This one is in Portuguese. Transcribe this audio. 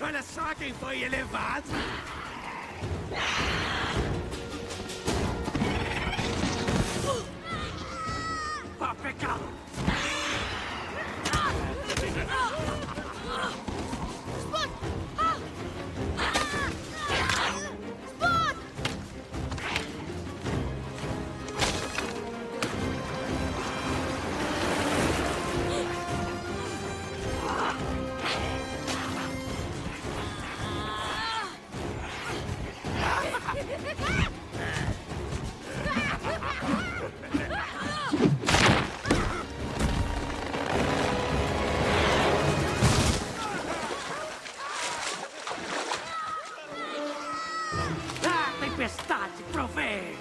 Olha só quem foi elevado. Ó, pecado. Ah, tempestade provei.